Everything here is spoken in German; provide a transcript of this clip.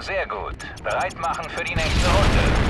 Sehr gut. Bereit machen für die nächste Runde.